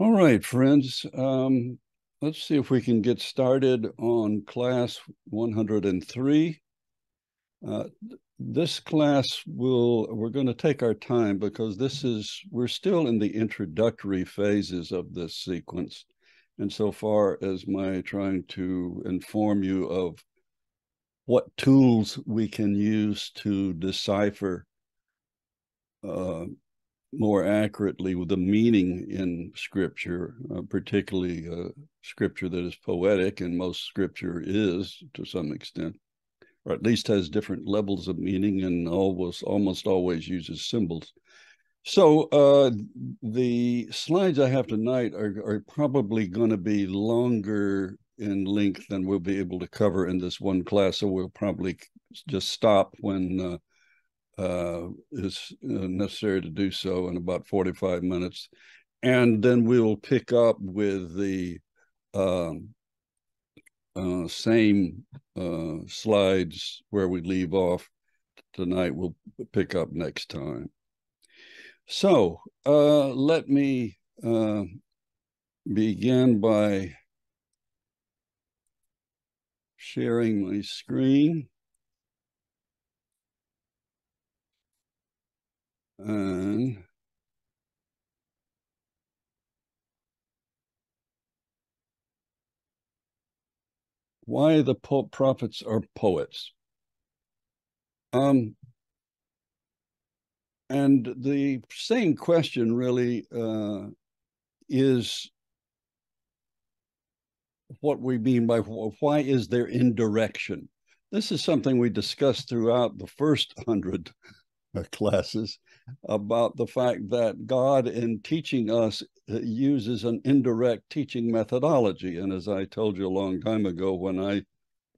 All right, friends. Um, let's see if we can get started on class 103. Uh, this class will, we're going to take our time because this is, we're still in the introductory phases of this sequence. And so far as my trying to inform you of what tools we can use to decipher uh, more accurately with the meaning in scripture, uh, particularly uh, scripture that is poetic, and most scripture is to some extent, or at least has different levels of meaning and almost almost always uses symbols. So uh, the slides I have tonight are, are probably going to be longer in length than we'll be able to cover in this one class. So we'll probably just stop when uh, is uh, necessary to do so in about 45 minutes. And then we'll pick up with the um, uh, same uh, slides where we leave off tonight. We'll pick up next time. So uh, let me uh, begin by sharing my screen. And why the po prophets are poets. Um, and the same question really uh, is what we mean by why is there indirection? This is something we discussed throughout the first hundred classes about the fact that God, in teaching us, uh, uses an indirect teaching methodology. And as I told you a long time ago, when I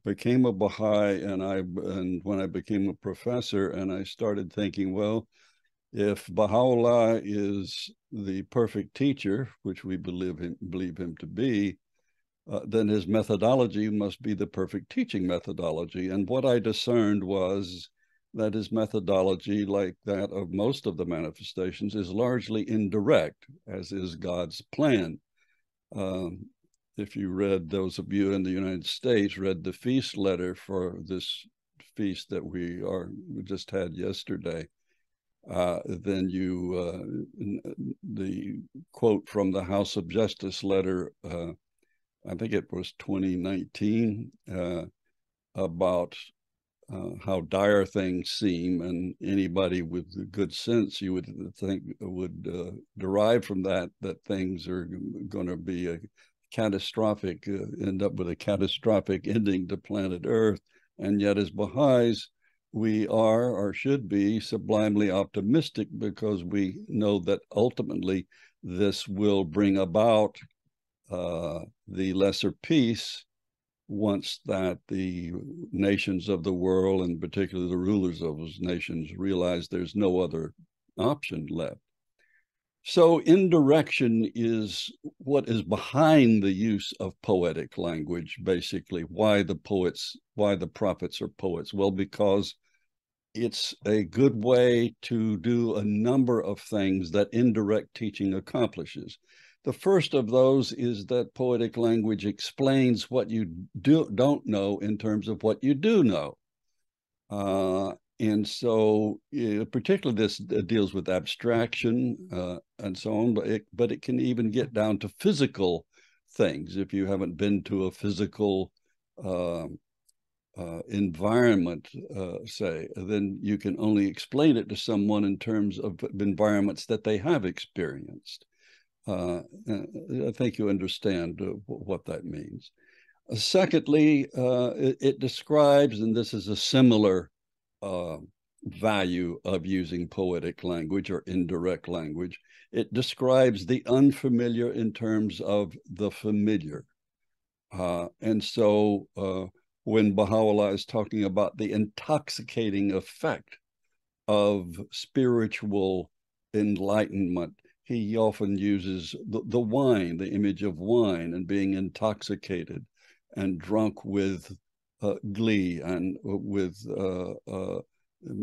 became a Baha'i and I and when I became a professor, and I started thinking, well, if Baha'u'llah is the perfect teacher, which we believe him, believe him to be, uh, then his methodology must be the perfect teaching methodology. And what I discerned was that his methodology, like that of most of the manifestations, is largely indirect, as is God's plan. Um, if you read, those of you in the United States read the feast letter for this feast that we are we just had yesterday, uh, then you uh, the quote from the House of Justice letter, uh, I think it was 2019, uh, about uh, how dire things seem, and anybody with good sense, you would think, would uh, derive from that that things are going to be a catastrophic, uh, end up with a catastrophic ending to planet Earth. And yet, as Baha'is, we are or should be sublimely optimistic because we know that ultimately this will bring about uh, the lesser peace once that the nations of the world, and particularly the rulers of those nations, realize there's no other option left. So, indirection is what is behind the use of poetic language, basically. Why the poets, why the prophets are poets? Well, because it's a good way to do a number of things that indirect teaching accomplishes. The first of those is that poetic language explains what you do, don't know in terms of what you do know. Uh, and so, know, particularly this deals with abstraction uh, and so on, but it, but it can even get down to physical things. If you haven't been to a physical uh, uh, environment, uh, say, then you can only explain it to someone in terms of environments that they have experienced. Uh, I think you understand uh, what that means. Uh, secondly, uh, it, it, describes, and this is a similar uh, value of using poetic language or indirect language, it describes the unfamiliar in terms of the familiar. Uh, and so when Baha'u'llah is talking about the intoxicating effect of spiritual enlightenment, he often uses the, the wine, the image of wine, and being intoxicated and drunk with uh, glee and with uh, uh,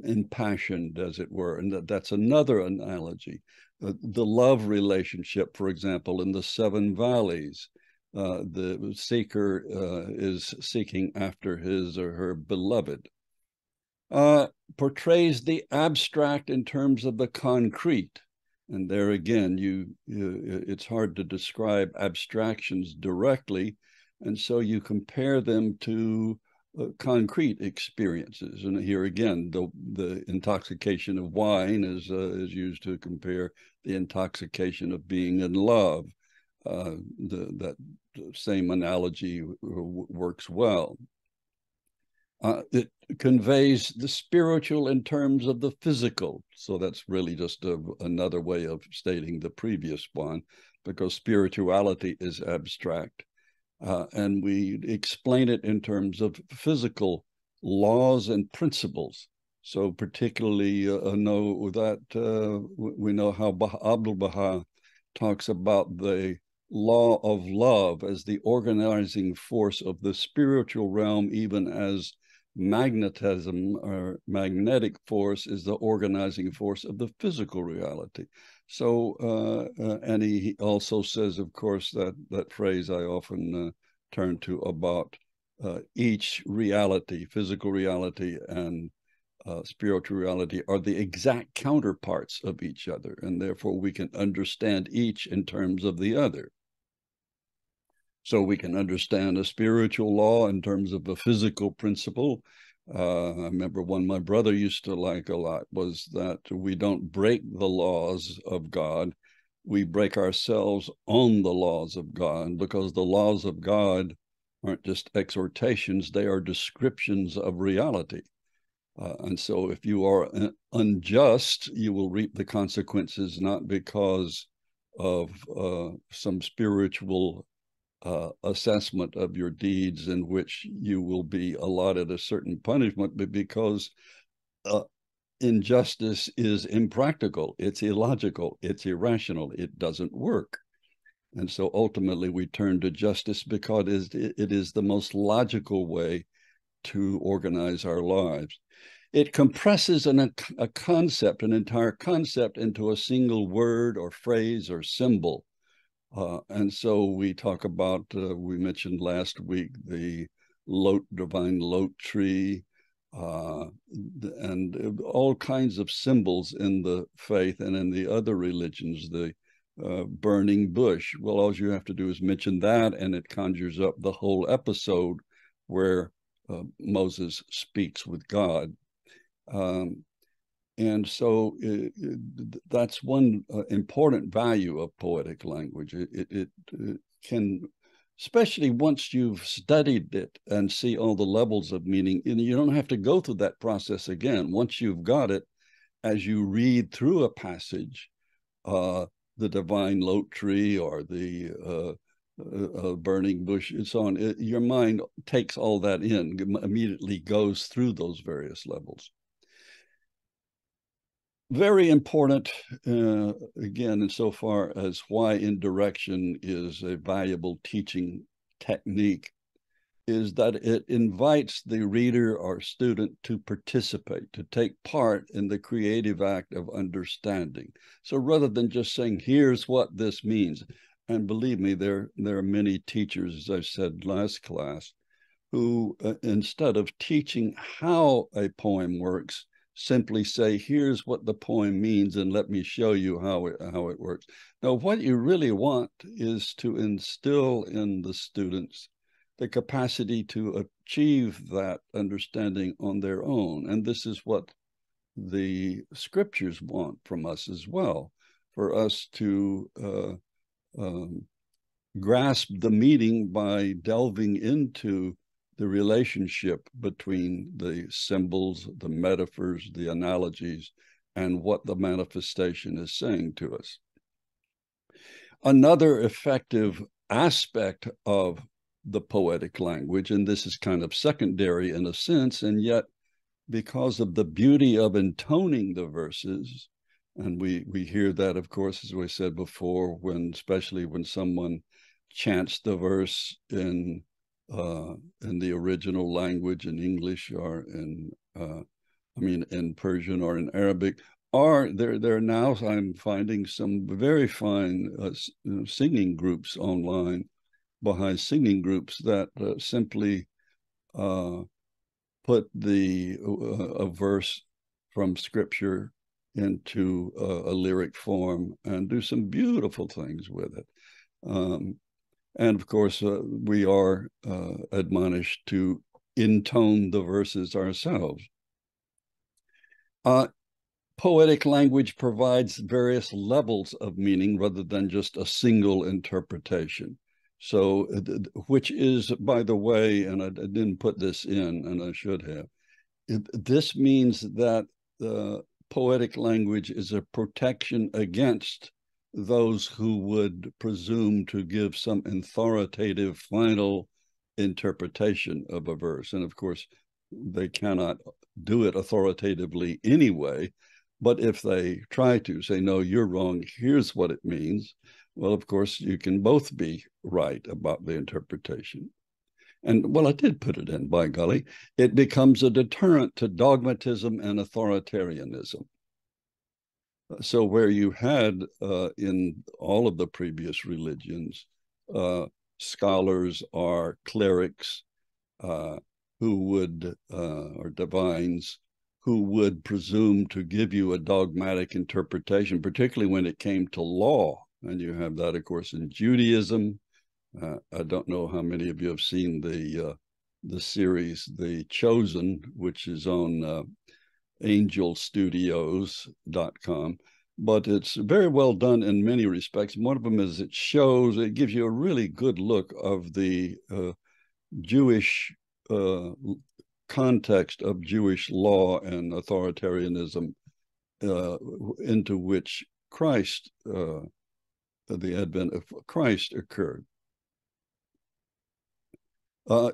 impassioned, as it were. And that, that's another analogy. Uh, the love relationship, for example, in the Seven Valleys, uh, the seeker uh, is seeking after his or her beloved. Uh, portrays the abstract in terms of the concrete. And there again, you, you, it's hard to describe abstractions directly, and so you compare them to uh, concrete experiences. And here again, the the intoxication of wine is uh, is used to compare the intoxication of being in love. Uh, the, that same analogy works well. Uh, it conveys the spiritual in terms of the physical. So that's really just a, another way of stating the previous one, because spirituality is abstract. Uh, and we explain it in terms of physical laws and principles. So particularly uh, know that uh, we know how Abdul Baha talks about the law of love as the organizing force of the spiritual realm, even as magnetism or magnetic force is the organizing force of the physical reality. So, uh, uh, and he also says, of course, that that phrase I often uh, turn to about uh, each reality, physical reality and uh, spiritual reality, are the exact counterparts of each other, and therefore we can understand each in terms of the other. So we can understand a spiritual law in terms of a physical principle. Uh, I remember one my brother used to like a lot was that we don't break the laws of God. We break ourselves on the laws of God because the laws of God aren't just exhortations, they are descriptions of reality. Uh, and so if you are unjust, you will reap the consequences not because of uh, some spiritual uh, assessment of your deeds in which you will be allotted a certain punishment, but because uh, injustice is impractical, it's illogical, it's irrational, it doesn't work. And so ultimately we turn to justice because it is the most logical way to organize our lives. It compresses an, a concept, an entire concept, into a single word or phrase or symbol uh, and so we talk about, uh, we mentioned last week, the lote, divine lote tree, uh, and all kinds of symbols in the faith and in the other religions, the uh, burning bush. Well, all you have to do is mention that, and it conjures up the whole episode where uh, Moses speaks with God. Um, and so it, it, that's one uh, important value of poetic language. It, it, it, can, especially once you've studied it and see all the levels of meaning, and you don't have to go through that process again. Once you've got it, as you read through a passage, uh, the divine lote tree or the uh, uh, uh burning bush and so on, your mind takes all that in, immediately goes through those various levels very important, uh, again, insofar as why indirection is a valuable teaching technique, is that it invites the reader or student to participate, to take part in the creative act of understanding. So rather than just saying, here's what this means, and believe me, there, there are many teachers, as I said last class, who, uh, instead of teaching how a poem works, simply say, here's what the poem means and let me show you how it, how it works. Now, what you really want is to instill in the students the capacity to achieve that understanding on their own. And this is what the scriptures want from us as well, for us to uh, um, grasp the meaning by delving into the relationship between the symbols, the metaphors, the analogies, and what the manifestation is saying to us. Another effective aspect of the poetic language, and this is kind of secondary in a sense, and yet because of the beauty of intoning the verses, and we we hear that, of course, as we said before, when especially when someone chants the verse in uh, in the original language in English or in uh, I mean, in Persian or in Arabic, are there there now i'm finding some very fine uh, singing groups online baha'i singing groups that uh, simply uh, put the uh, a verse from scripture into a, a, lyric form and do some beautiful things with it. Um, and of course uh, we are uh, admonished to intone the verses ourselves uh, poetic language provides various levels of meaning rather than just a single interpretation. So, which is, by the way, and I, didn't put this in, and I should have, it, this means that the poetic language is a protection against those who would presume to give some authoritative final interpretation of a verse. And of course, they cannot do it authoritatively anyway but if they try to say, no, you're wrong, here's what it means, well, of course, you can both be right about the interpretation. And well, I did put it in, by golly, it becomes a deterrent to dogmatism and authoritarianism. So, where you had uh, in all of the previous religions, uh, scholars or clerics uh, who would, uh, or divines, who would presume to give you a dogmatic interpretation, particularly when it came to law. And you have that, of course, in Judaism. Uh, I don't know how many of you have seen the uh, the series The Chosen, which is on angelstudios.com. But it's very well done in many respects. One of them is it shows, it gives you a really good look of the uh, Jewish uh, context of Jewish law and authoritarianism uh, into which Christ, uh, the advent of Christ occurred. Uh,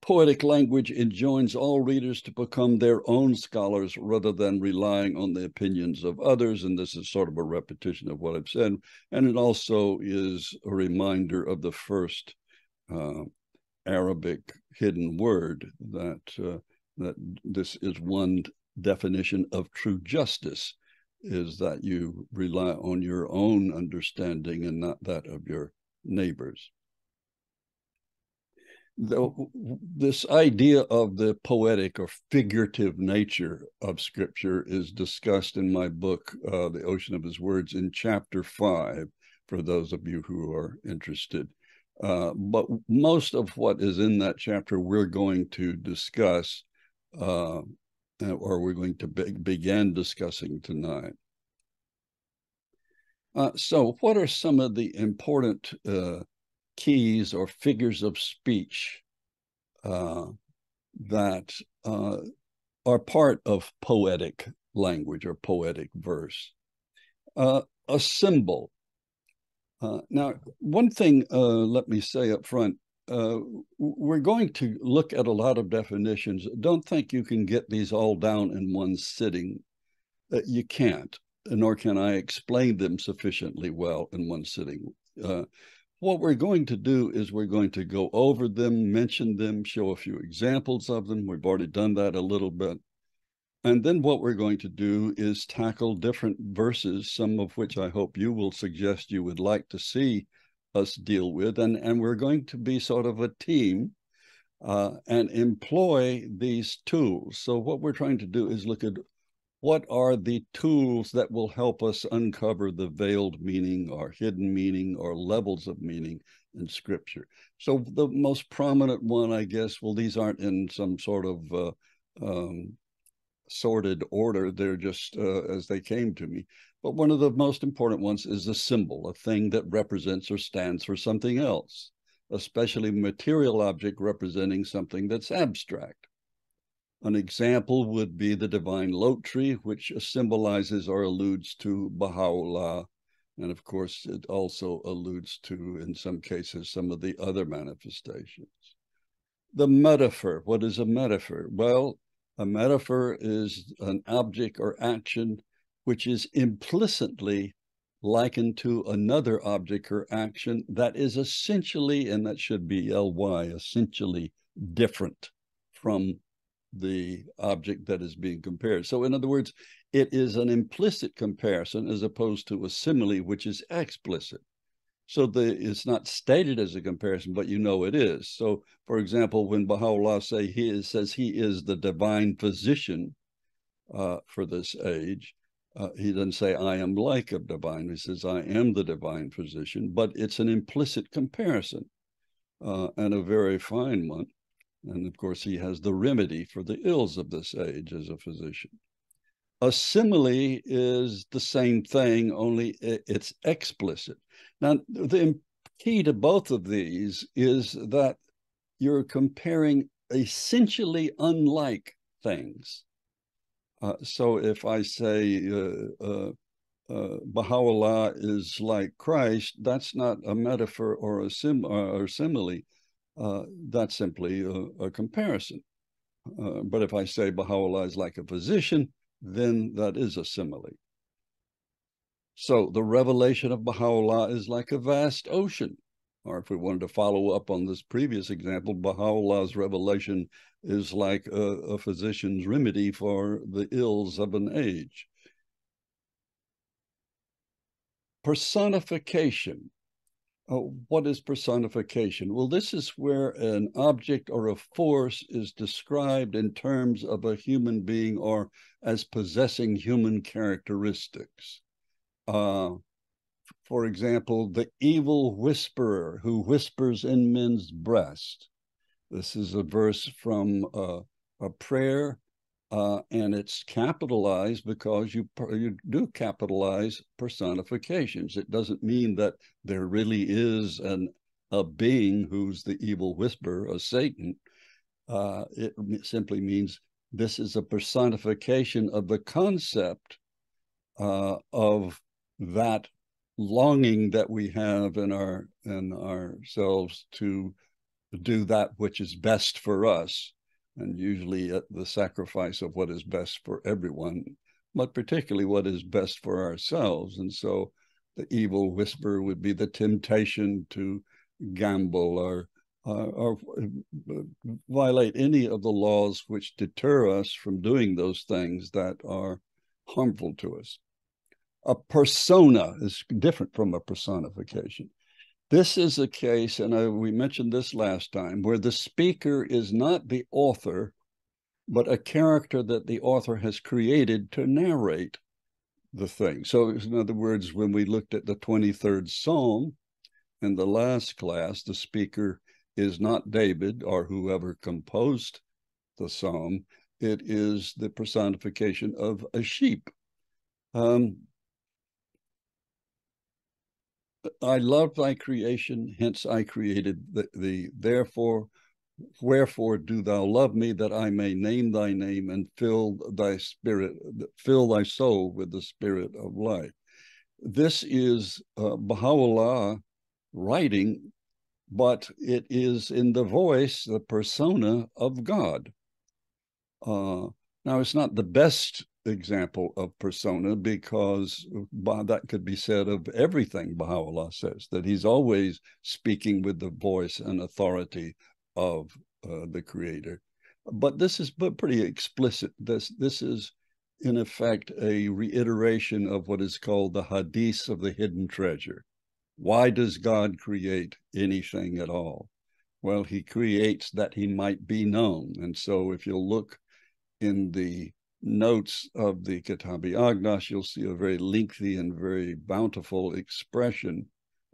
poetic language enjoins all readers to become their own scholars rather than relying on the opinions of others. And this is sort of a repetition of what I've said. And it also is a reminder of the first uh, Arabic hidden word that uh, that this is one definition of true justice is that you rely on your own understanding and not that of your neighbors. The, this idea of the poetic or figurative nature of scripture is discussed in my book, uh, The Ocean of His Words, in chapter five, for those of you who are interested. Uh, but most of what is in that chapter we're going to discuss, uh, or we're going to be- begin discussing tonight. Uh, so, what are some of the important uh, keys or figures of speech uh, that are part of poetic language or poetic verse? a symbol uh, now, one thing, uh, let me say up front, uh, we're going to look at a lot of definitions. Don't think you can get these all down in one sitting. Uh, you can't, nor can I explain them sufficiently well in one sitting. Uh, what we're going to do is we're going to go over them, mention them, show a few examples of them. We've already done that a little bit. And then what we're going to do is tackle different verses, some of which I hope you will suggest you would like to see us deal with. And, and we're going to be sort of a team uh, and employ these tools. So, what we're trying to do is look at what are the tools that will help us uncover the veiled meaning or hidden meaning or levels of meaning in Scripture. So, the most prominent one, I guess, well, these aren't in some sort of uh, um, sorted order. They're just uh, as they came to me. But one of the most important ones is a symbol, a thing that represents or stands for something else, especially material object representing something that's abstract. An example would be the divine lote tree, which symbolizes or alludes to Baha'u'llah. And of course, it also alludes to, in some cases, some of the other manifestations. The metaphor. What is a metaphor? Well, a metaphor is an object or action which is implicitly likened to another object or action that is essentially, and that should be ly, essentially different from the object that is being compared. So, in other words, it is an implicit comparison as opposed to a simile, which is explicit. So the it's not stated as a comparison, but you know it is. So, for example, when Baha'u'llah say he is, says he is the divine physician uh, for this age, uh, he doesn't say I am like a divine. He says I am the divine physician, but it's an implicit comparison uh, and a very fine one. And of course, he has the remedy for the ills of this age as a physician. A simile is the same thing, only it's explicit. Now, the key to both of these is that you're comparing essentially unlike things. Uh, so if I say uh, uh, uh, Baha'u'llah is like Christ, that's not a metaphor or a sim or simile. Uh, that's simply a, a comparison. Uh, but if I say Baha'u'llah is like a physician, then that is a simile. So the revelation of Baha'u'llah is like a vast ocean. Or if we wanted to follow up on this previous example, Baha'u'llah's revelation is like a, a physician's remedy for the ills of an age. Personification. Oh, what is personification? Well, this is where an object or a force is described in terms of a human being or as possessing human characteristics. Uh, for example, the evil whisperer who whispers in men's breast. This is a verse from uh, a prayer, uh, and it's capitalized because you you do capitalize personifications. It doesn't mean that there really is an a being who's the evil whisperer, a Satan. Uh, it simply means this is a personification of the concept uh, of that longing that we have in our in ourselves to do that which is best for us and usually at the sacrifice of what is best for everyone but particularly what is best for ourselves and so the evil whisper would be the temptation to gamble or uh, or violate any of the laws which deter us from doing those things that are harmful to us a persona is different from a personification. This is a case, and I, we mentioned this last time, where the speaker is not the author, but a character that the author has created to narrate the thing. So, in other words, when we looked at the 23rd Psalm in the last class, the speaker is not David or whoever composed the psalm, it is the personification of a sheep. Um, I love thy creation, hence I created thee. Therefore, wherefore do thou love me that I may name thy name and fill thy spirit, fill thy soul with the spirit of life. This is uh, Baha'u'llah writing, but it is in the voice, the persona of God. Uh, now, it's not the best example of persona because that could be said of everything Baha'u'llah says, that he's always speaking with the voice and authority of uh, the creator. But this is pretty explicit. This, this is, in effect, a reiteration of what is called the hadith of the hidden treasure. Why does God create anything at all? Well, he creates that he might be known. And so if you look in the notes of the Kitab-i Aqdas, you'll see a very lengthy and very bountiful expression,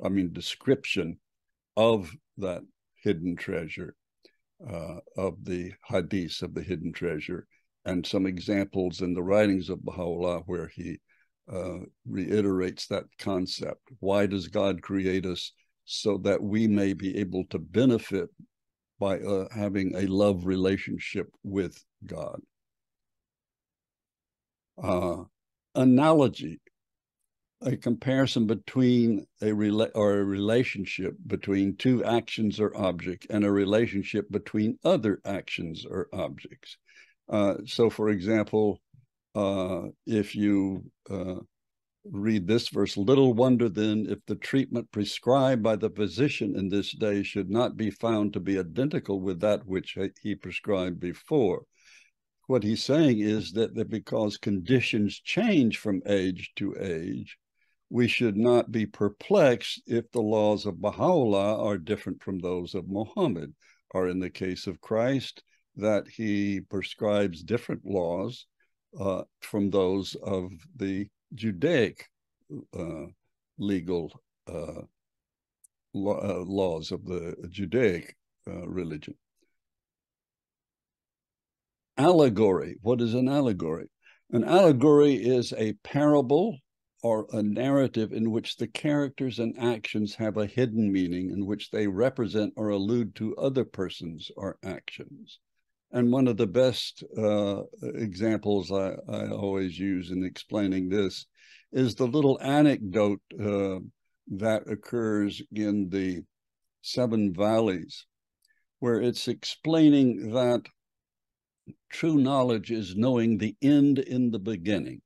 I mean, description of that hidden treasure, uh, of the hadith of the hidden treasure, and some examples in the writings of Baha'u'llah where he uh, reiterates that concept. Why does God create us? So that we may be able to benefit by uh, having a love relationship with God uh, analogy, a comparison between a rela- or a relationship between two actions or objects and a relationship between other actions or objects. Uh, so, for example, uh, if you uh, read this verse, little wonder then if the treatment prescribed by the physician in this day should not be found to be identical with that which he prescribed before. What he's saying is that, that because conditions change from age to age, we should not be perplexed if the laws of Baha'u'llah are different from those of Muhammad, or in the case of Christ, that he prescribes different laws uh, from those of the Judaic uh, legal uh, uh laws of the Judaic uh, religion. Allegory. What is an allegory? An allegory is a parable or a narrative in which the characters and actions have a hidden meaning in which they represent or allude to other persons or actions. And one of the best uh, examples I, I, always use in explaining this is the little anecdote uh, that occurs in the Seven Valleys, where it's explaining that true knowledge is knowing the end in the beginning.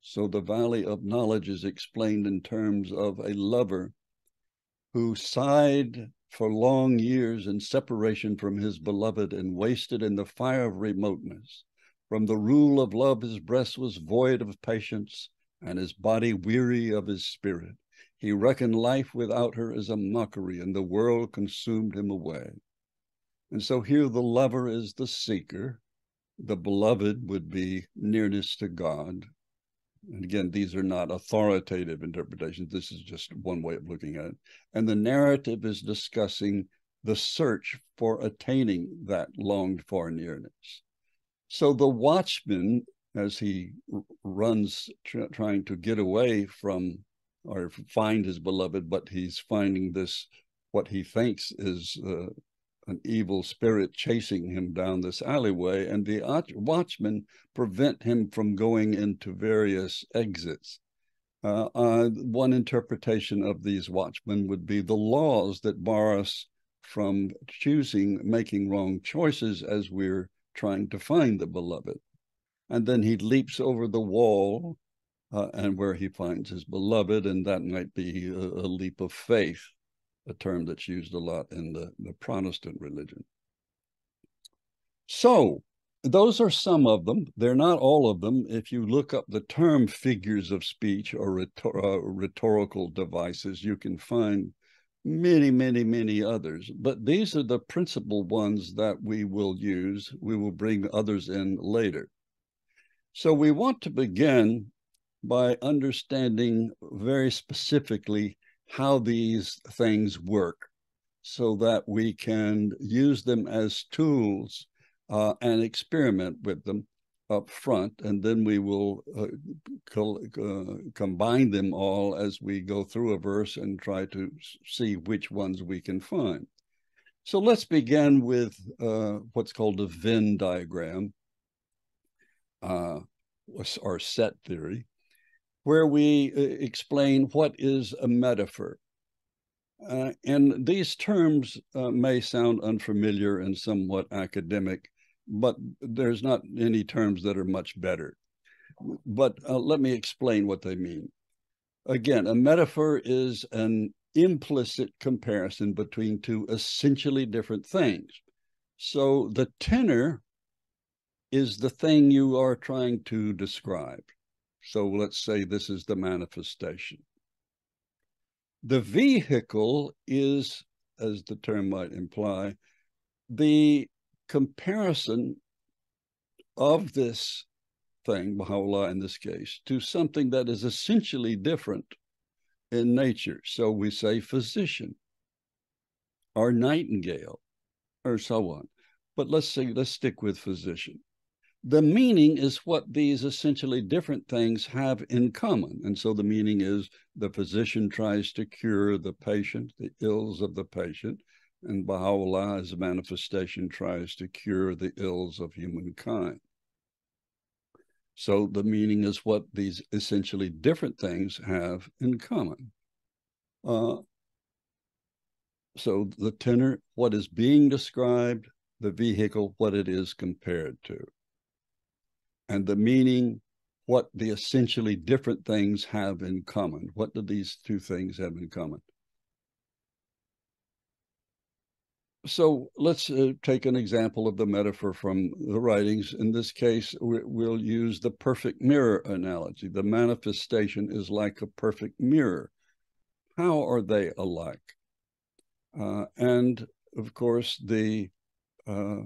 So the valley of knowledge is explained in terms of a lover who sighed for long years in separation from his beloved and wasted in the fire of remoteness. From the rule of love, his breast was void of patience, and his body weary of his spirit. He reckoned life without her as a mockery, and the world consumed him away. And so here the lover is the seeker, the beloved would be nearness to God, and again, these are not authoritative interpretations. This is just one way of looking at it. And the narrative is discussing the search for attaining that longed for nearness. So the watchman, as he runs tr- trying to get away from or find his beloved, but he's finding this, what he thinks is uh, an evil spirit chasing him down this alleyway, and the watchmen prevent him from going into various exits. Uh, uh, one interpretation of these watchmen would be the laws that bar us from choosing, making wrong choices as we're trying to find the beloved. And then he leaps over the wall uh, and where he finds his beloved, and that might be a, a leap of faith a term that's used a lot in the, the Protestant religion. So, those are some of them. They're not all of them. If you look up the term figures of speech or rhetor uh, rhetorical devices, you can find many, many, many others. But these are the principal ones that we will use. We will bring others in later. So we want to begin by understanding very specifically how these things work so that we can use them as tools uh, and experiment with them up front, and then we will uh, co uh, combine them all as we go through a verse and try to see which ones we can find. So let's begin with uh, what's called a Venn diagram, uh, or set theory where we uh, explain what is a metaphor. Uh, and these terms uh, may sound unfamiliar and somewhat academic, but there's not any terms that are much better. But uh, let me explain what they mean. Again, a metaphor is an implicit comparison between two essentially different things. So the tenor is the thing you are trying to describe. So let's say this is the manifestation. The vehicle is, as the term might imply, the comparison of this thing, Baha'u'llah in this case, to something that is essentially different in nature. So we say physician or nightingale or so on. But let's say, let's stick with physician the meaning is what these essentially different things have in common. And so the meaning is the physician tries to cure the patient, the ills of the patient, and Baha'u'llah as a manifestation tries to cure the ills of humankind. So the meaning is what these essentially different things have in common. Uh, so the tenor, what is being described, the vehicle, what it is compared to and the meaning, what the essentially different things have in common. What do these two things have in common? so let's uh, take an example of the metaphor from the writings. In this case, we, will use the perfect mirror analogy. The manifestation is like a perfect mirror. How are they alike? Uh, and of course, the uh,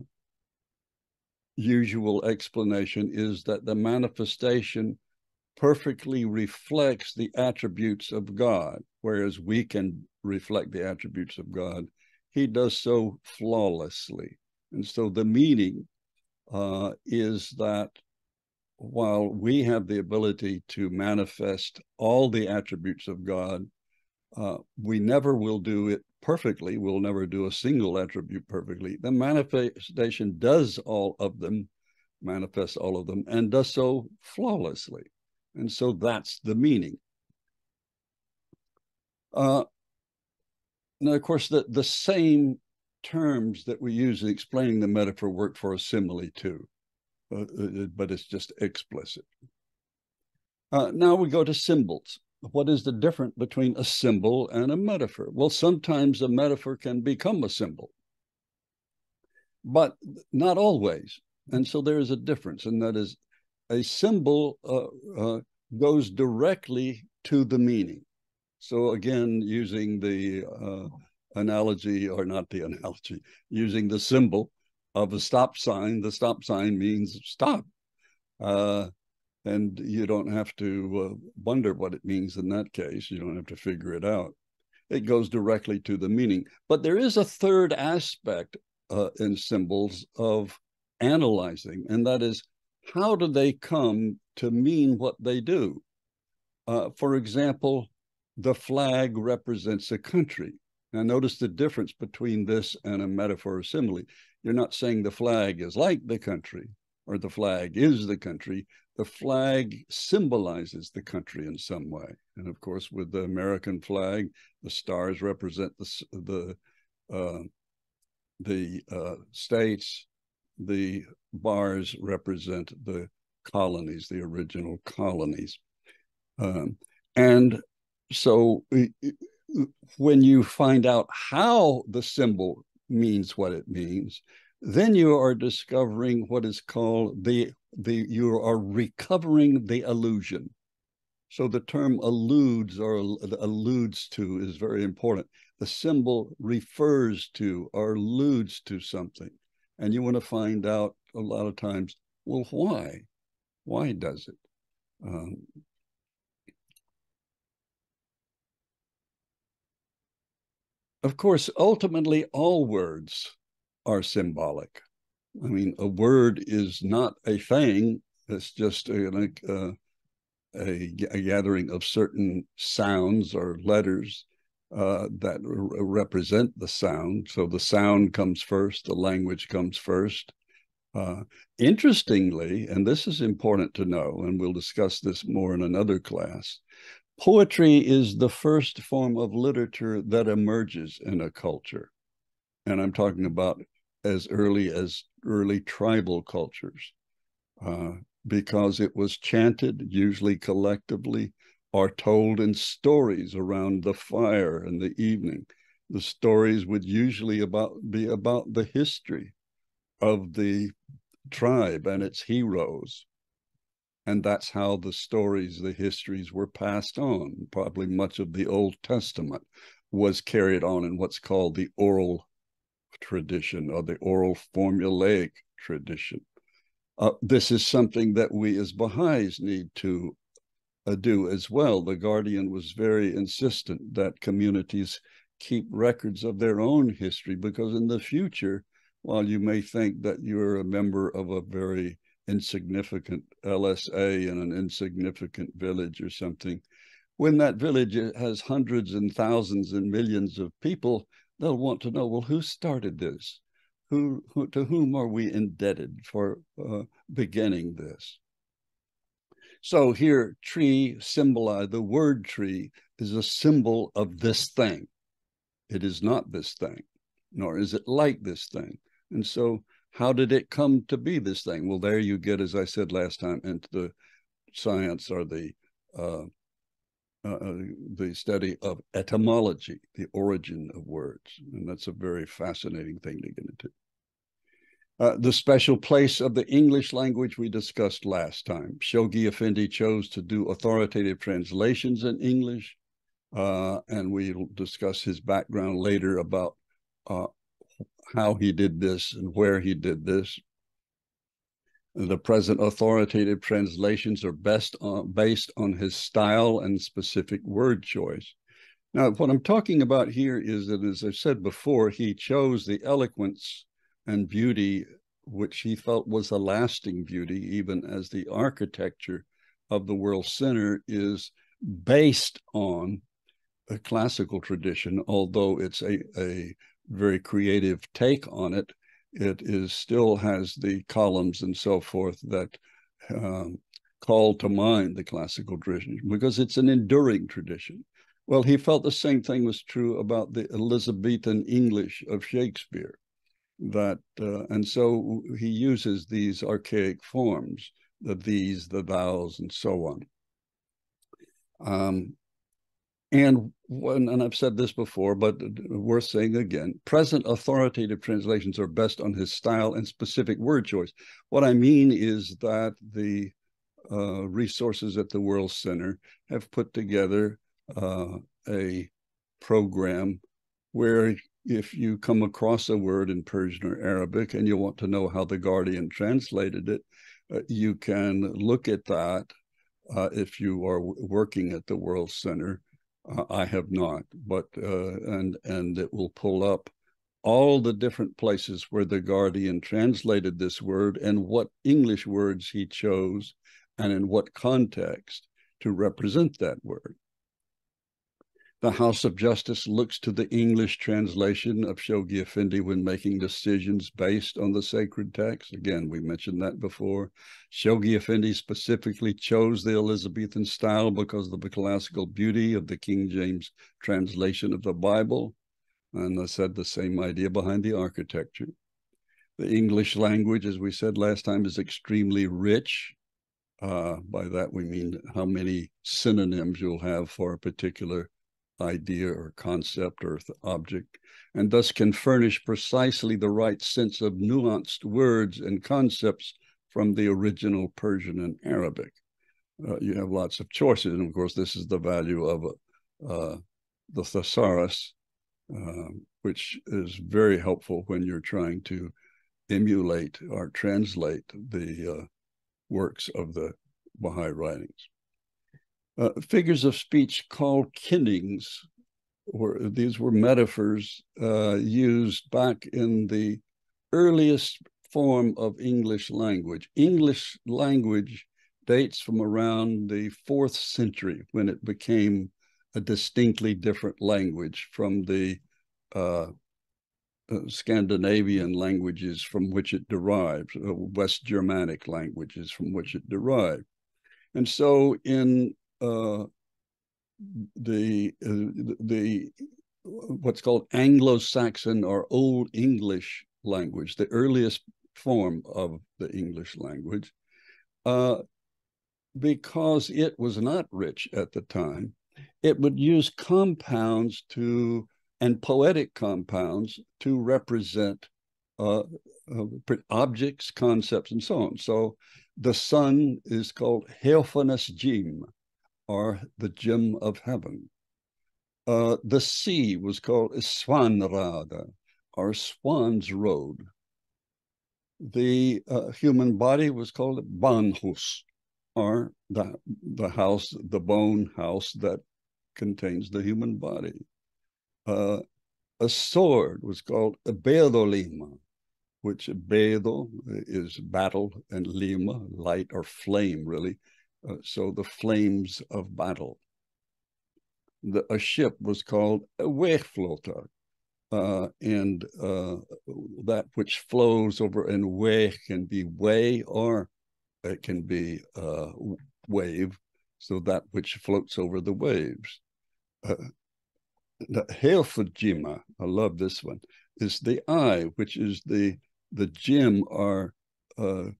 usual explanation is that the manifestation perfectly reflects the attributes of God, whereas we can reflect the attributes of God he does so flawlessly. And so the meaning uh, is that while we have the ability to manifest all the attributes of God, uh, we never will do it perfectly. We'll never do a single attribute perfectly. The manifestation does all of them, manifests all of them, and does so flawlessly. And so that's the meaning. Uh, now, of course, the, the same terms that we use in explaining the metaphor work for a simile too, uh, uh, but it's just explicit. Uh, now we go to symbols. What is the difference between a symbol and a metaphor? Well, sometimes a metaphor can become a symbol, but not always. And so there is a difference, and that is a symbol uh, uh goes directly to the meaning. So again, using the uh, analogy, or not the analogy, using the symbol of a stop sign, the stop sign means stop. Uh, and you don't have to uh, wonder what it means in that case. You don't have to figure it out. It goes directly to the meaning. But there is a third aspect uh, in symbols of analyzing, and that is how do they come to mean what they do? Uh, for example, the flag represents a country. Now, notice the difference between this and a metaphor or simile. You're not saying the flag is like the country or the flag is the country. The flag symbolizes the country in some way. And of course, with the American flag, the stars represent the, the, uh, the uh, states, the bars represent the colonies, the original colonies. Um, and so when you find out how the symbol means what it means, then you are discovering what is called the the you are recovering the allusion. So the term alludes or alludes to is very important. The symbol refers to or alludes to something, and you want to find out a lot of times. Well, why? Why does it? Um, Of course, ultimately, all words are symbolic. I mean, a word is not a thing, it's just a, a, a, a gathering of certain sounds or letters uh, that represent the sound. So the sound comes first, the language comes first. Uh, interestingly, and this is important to know, and we'll discuss this more in another class, poetry is the first form of literature that emerges in a culture. And I'm talking about as early as early tribal cultures, uh, because it was chanted, usually collectively, or told in stories around the fire in the evening. The stories would usually about be about the history of the tribe and its heroes and that's how the stories, the histories were passed on. Probably much of the Old Testament was carried on in what's called the oral tradition or the oral formulaic tradition. Uh, this is something that we as Baha'is need to uh, do as well. The Guardian was very insistent that communities keep records of their own history because in the future, while you may think that you're a member of a very insignificant LSA in an insignificant village or something. When that village has hundreds and thousands and millions of people, they'll want to know, well, who started this? Who, who to whom are we indebted for uh, beginning this? So here, tree symbolize the word tree is a symbol of this thing. It is not this thing, nor is it like this thing. And so how did it come to be this thing? Well, there you get, as I said last time, into the science or the uh, the study of etymology, the origin of words. And that's a very fascinating thing to get into. Uh, the special place of the English language we discussed last time. Shoghi Effendi chose to do authoritative translations in English, uh, and we'll discuss his background later about uh, how he did this and where he did this. The present authoritative translations are best on, based on his style and specific word choice. Now, what I'm talking about here is that, as I said before, he chose the eloquence and beauty which he felt was a lasting beauty, even as the architecture of the World Center is based on a classical tradition, although it's a, a very creative take on it it is still has the columns and so forth that um, call to mind the classical tradition because it's an enduring tradition. Well, he felt the same thing was true about the Elizabethan English of Shakespeare. That uh, and so he uses these archaic forms, the these, the thous, and so on. Um, and when, and I've said this before, but worth saying again, present authoritative translations are best on his style and specific word choice. What I mean is that the uh, resources at the World Center have put together uh, a program where if you come across a word in Persian or Arabic and you want to know how the Guardian translated it, uh, you can look at that uh, if you are working at the World Center uh, I have not, but uh, and and it will pull up all the different places where the Guardian translated this word and what English words he chose and in what context to represent that word. The House of Justice looks to the English translation of Shoghi Effendi when making decisions based on the sacred text. Again, we mentioned that before. Shoghi Effendi specifically chose the Elizabethan style because of the classical beauty of the King James translation of the Bible. And I said the same idea behind the architecture. The English language, as we said last time, is extremely rich. Uh, by that we mean how many synonyms you'll have for a particular idea or concept or object, and thus can furnish precisely the right sense of nuanced words and concepts from the original Persian and Arabic. Uh, you have lots of choices, and of course, this is the value of uh, the thesaurus, uh, which is very helpful when you're trying to emulate or translate the uh, works of the Baha'i writings uh, figures of speech called kennings, or these were metaphors uh, used back in the earliest form of English language. English language dates from around the fourth century when it became a distinctly different language from the uh, uh, Scandinavian languages from which it derived, uh, West Germanic languages from which it derived. And so in uh, the uh, the what's called Anglo-Saxon or Old English language, the earliest form of the English language, uh, because it was not rich at the time, it would use compounds to and poetic compounds to represent uh, uh, objects, concepts, and so on. So the sun is called Helfanes Jim, are the gem of heaven. Uh, the sea was called Svanrada, or Swan's Road. The uh, human body was called Banhus, or the, the house, the bone house that contains the human body. Uh, a sword was called Bedolima, which Bedo is battle and Lima, light or flame, really, uh, so the flames of battle. The, a ship was called a Wegfloter, uh, and uh, that which flows over and way can be way or it can be uh, wave, so that which floats over the waves. Uh, the Helfajima, I love this one, is the eye, which is the the gem or uh,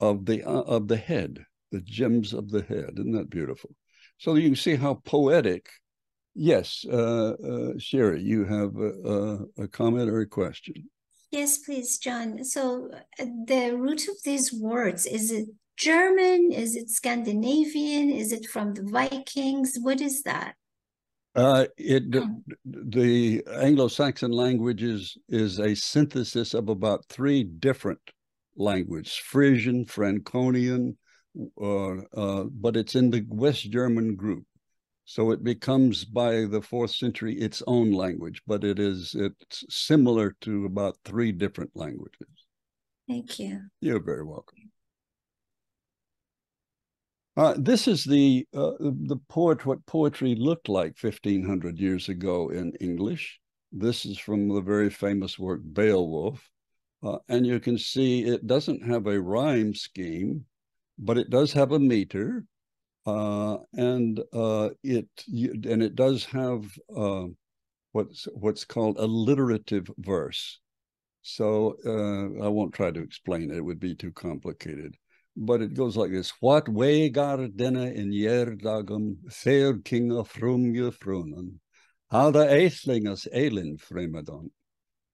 of the uh, of the head the gems of the head. Isn't that beautiful? So you can see how poetic. Yes, uh, uh, Sherry, you have a, a, comment or a question. Yes, please, John. So uh, the root of these words, is it German? Is it Scandinavian? Is it from the Vikings? What is that? Uh, it oh. the Anglo-Saxon languages is a synthesis of about three different languages: Frisian, Franconian, uh, uh, but it's in the West German group. So it becomes by the fourth century its own language, but it is it's similar to about three different languages. Thank you. You're very welcome. Uh, this is the uh, the poet what poetry looked like 1500 years ago in English. This is from the very famous work Beowulf. Uh, and you can see it doesn't have a rhyme scheme, but it does have a meter. Uh, and uh, it and it does have uh, what's what's called alliterative verse. So I won't try to explain it; it would be too complicated but it goes like this. What way gar dinne in jerdagum, fair king of frumje frunen, how the eithlingas elin fremedon,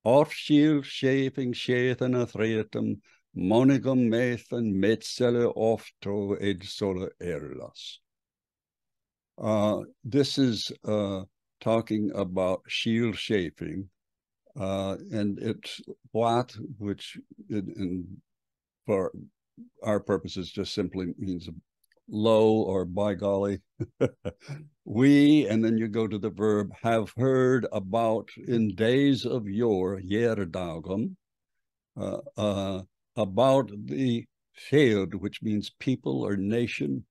of shiel shaping shethan a threatum, monigum methan metsele ofto ed sola erlas. Uh, this is uh, talking about shield shaping, uh, and it's what, which in, in for our purposes just simply means low or by golly. we, and then you go to the verb, have heard about in days of yore, yerdagum, uh, uh, about the Theod, which means people or nation,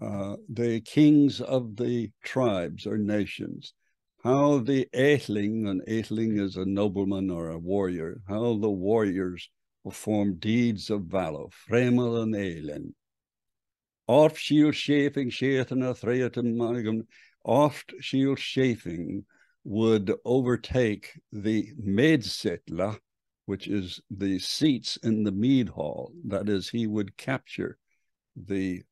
uh, the kings of the tribes or nations, how the Aethling, an Aethling is a nobleman or a warrior, how the warriors perform deeds of valor, fremel and elen. Oft shield chafing, sheten a threaten magum, oft shield chafing would overtake the medsitla, which is the seats in the mead hall. That is, he would capture the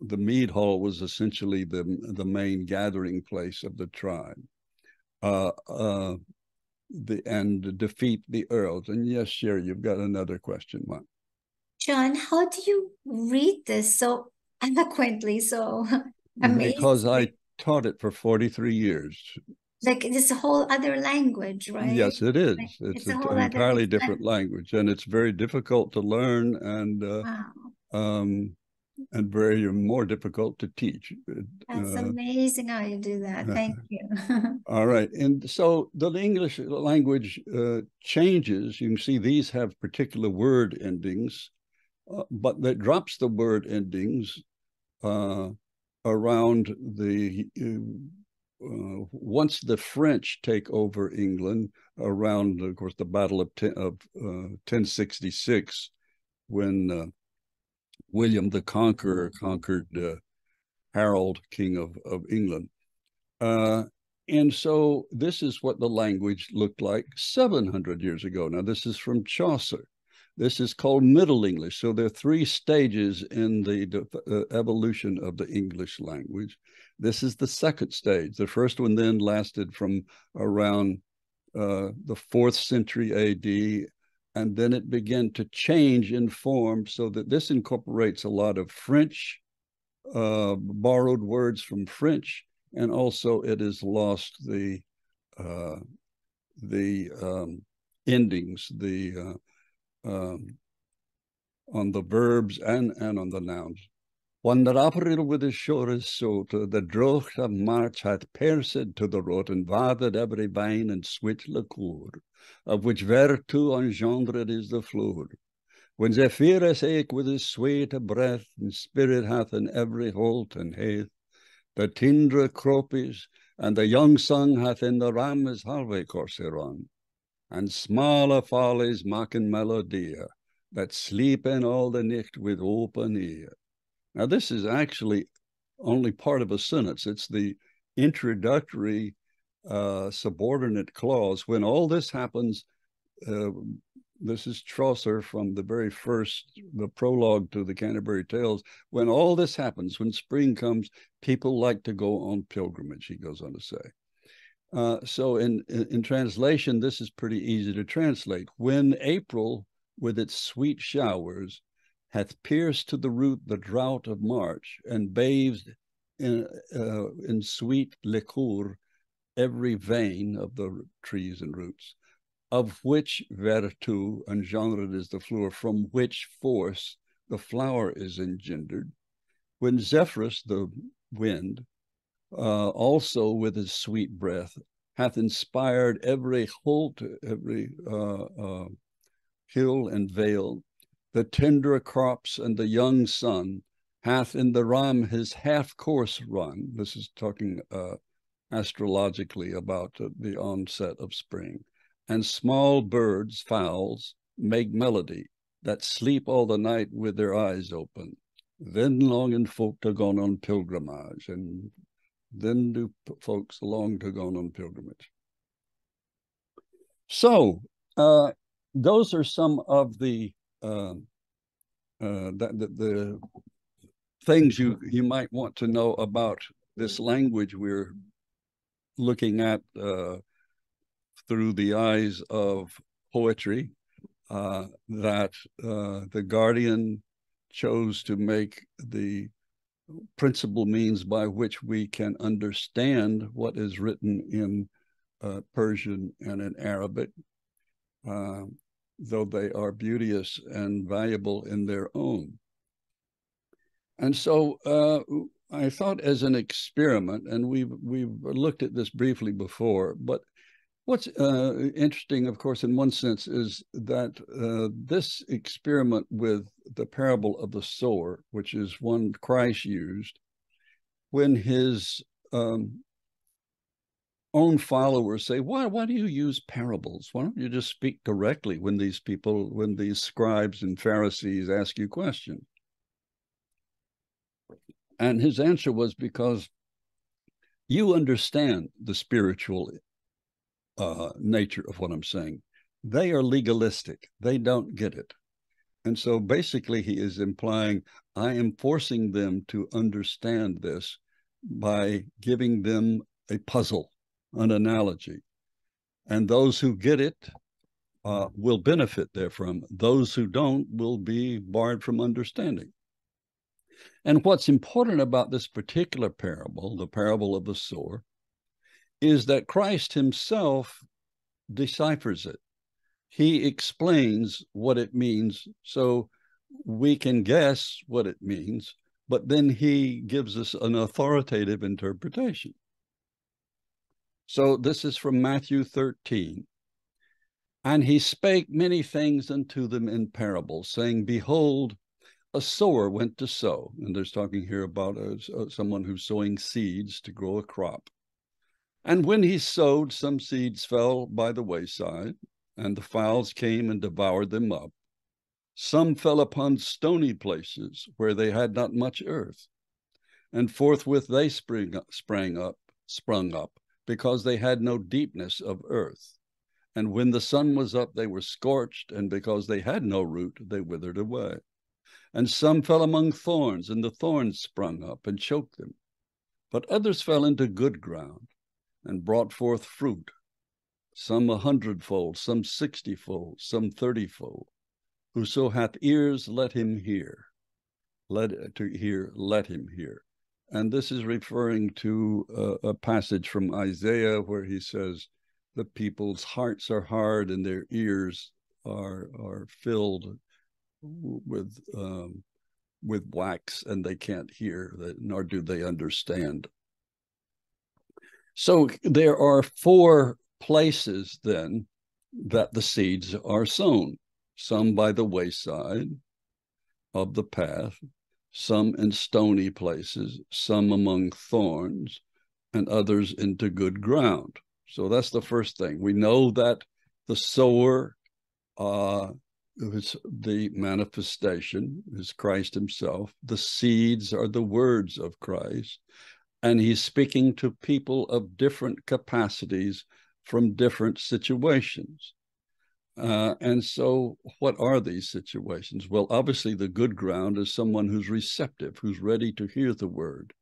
the mead hall was essentially the the main gathering place of the tribe. Uh, uh, the and defeat the earls. And yes, Sherry, you've got another question, Mark. John, how do you read this so eloquently, so amazing? Because I taught it for 43 years. Like it's a whole other language, right? Yes, it is. Like, it's, it's an entirely different language, and it's very difficult to learn. And uh, wow. um, and very more difficult to teach. That's uh, amazing how you do that. Thank you. all right. And so the English language uh, changes. You can see these have particular word endings, uh, but that drops the word endings uh, around the. Uh, once the French take over England, around, of course, the Battle of, ten, of 1066, uh, when William the Conqueror conquered uh, Harold, King of, of England. Uh, and so this is what the language looked like 700 years ago. Now, this is from Chaucer. This is called Middle English. So there are three stages in the uh, evolution of the English language. This is the second stage. The first one then lasted from around uh, the fourth century AD and then it began to change in form so that this incorporates a lot of French, uh, borrowed words from French, and also it has lost the uh, the um, endings, the uh, um, on the verbs and and on the nouns. When the operator with his shoulders so to the drocht of March hath pierced to the root and watered every vine and sweet liqueur of which virtue engendered is the floor. When Zephyrus eke with his sweet a breath and spirit hath in every holt and heath, the tindra croppies and the young song hath in the ram his halve corseron, and smaller follies mocking melodia that sleep in all the night with open ear. Now, this is actually only part of a sentence. It's the introductory uh, subordinate clause. When all this happens, uh, this is Chaucer from the very first, the prologue to the Canterbury Tales. When all this happens, when spring comes, people like to go on pilgrimage, he goes on to say. Uh, so in, in, in translation, this is pretty easy to translate. When April, with its sweet showers, hath pierced to the root the drought of March, and bathed in, uh, in sweet liquor every vein of the trees and roots, of which vertu engendered is the flower, from which force the flower is engendered. When Zephyrus, the wind, uh, also with his sweet breath, hath inspired every holt, every uh, uh, hill and vale, the tender crops and the young sun, hath in the ram his half course run. This is talking uh, astrologically about uh, the onset of spring. And small birds, fowls, make melody that sleep all the night with their eyes open. Then longing folk to gone on pilgrimage, and then do folks long to go on pilgrimage. So uh, those are some of the uh, uh, the, the, the things you you might want to know about this language we're looking at uh, through the eyes of poetry uh, that uh, the Guardian chose to make the principal means by which we can understand what is written in uh, Persian and in Arabic, uh, though they are beauteous and valuable in their own. And so uh, I thought as an experiment, and we've we've looked at this briefly before, but what's uh, interesting, of course, in one sense, is that uh, this experiment with the parable of the sower, which is one Christ used, when his um, own followers say, "Why why do you use parables? Why don't you just speak directly when these people, when these scribes and Pharisees ask you questions?" And his answer was because you understand the spiritual uh, nature of what I'm saying. They are legalistic, they don't get it. And so basically, he is implying I am forcing them to understand this by giving them a puzzle, an analogy. And those who get it uh, will benefit therefrom. Those who don't will be barred from understanding. And what's important about this particular parable, the parable of the sower, is that Christ himself deciphers it. He explains what it means so we can guess what it means, but then he gives us an authoritative interpretation. So this is from Matthew 13. And he spake many things unto them in parables, saying, Behold, a sower went to sow, and there's talking here about uh, a, a, uh, someone who's sowing seeds to grow a crop. And when he sowed, some seeds fell by the wayside, and the fowls came and devoured them up. Some fell upon stony places where they had not much earth, and forthwith they spring sprang up, sprung up, because they had no deepness of earth. And when the sun was up, they were scorched, and because they had no root, they withered away. And some fell among thorns, and the thorns sprung up and choked them. But others fell into good ground and brought forth fruit, some a hundredfold, some sixtyfold, some thirtyfold. Whoso hath ears, let him hear. Let to hear, let him hear. And this is referring to a, a passage from Isaiah where he says, "The people's hearts are hard and their ears are are filled with um, with wax and they can't hear, nor do they understand. So there are four places then that the seeds are sown some by the wayside of the path, some in stony places, some among thorns, and others into good ground. So that's the first thing. We know that the sower uh, is the manifestation is Christ himself. The seeds are the words of Christ. And he's speaking to people of different capacities from different situations. Uh, and so, what are these situations? Well, obviously, the good ground is someone who's receptive, who's ready to hear the word,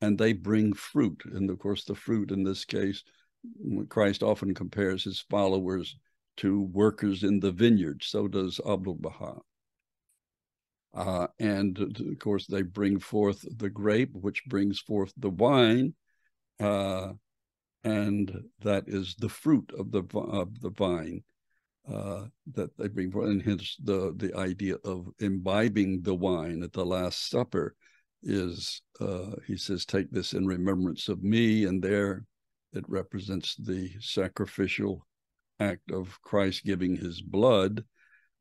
and they bring fruit. And of course, the fruit in this case, Christ often compares his followers to workers in the vineyard. So does Abdul Baha. Uh, and of course, they bring forth the grape, which brings forth the wine, uh, and that is the fruit of the of the vine uh, that they bring forth. And hence, the the idea of imbibing the wine at the Last Supper is, uh, he says, "Take this in remembrance of me," and there it represents the sacrificial act of Christ giving His blood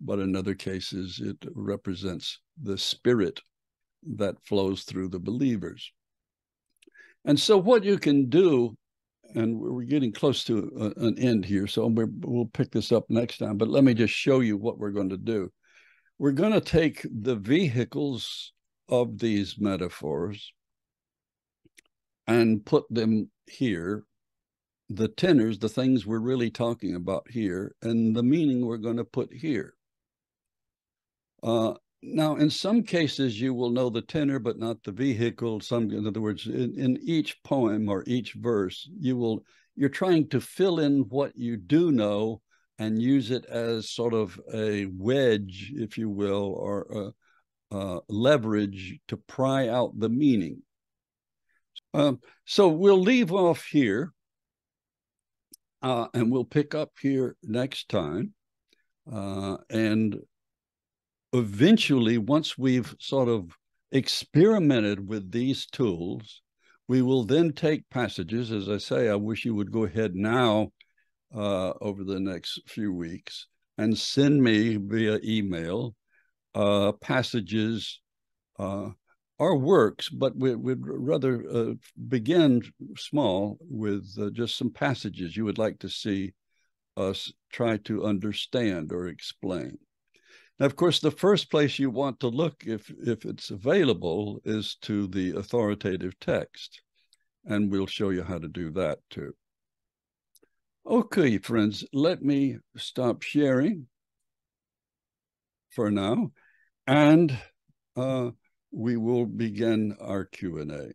but in other cases, it represents the spirit that flows through the believers. And so, what you can do, and we're getting close to an end here, so we'll pick this up next time, but let me just show you what we're going to do. We're going to take the vehicles of these metaphors and put them here the tenors, the things we're really talking about here, and the meaning we're going to put here. Uh, now, in some cases, you will know the tenor, but not the vehicle. Some, in other words, in, in each poem or each verse, you will you're trying to fill in what you do know and use it as sort of a wedge, if you will, or a, a leverage to pry out the meaning. Um, so we'll leave off here, uh, and we'll pick up here next time. Uh, and eventually, once we've sort of experimented with these tools, we will then take passages. As I say, I wish you would go ahead now uh, over the next few weeks and send me via email uh, passages uh, or works, but we, would rather uh, begin small with uh, just some passages you would like to see us try to understand or explain. Now, of course, the first place you want to look, if, if it's available, is to the authoritative text. And we'll show you how to do that too. Okay, friends, let me stop sharing for now, and uh, we will begin our Q&A.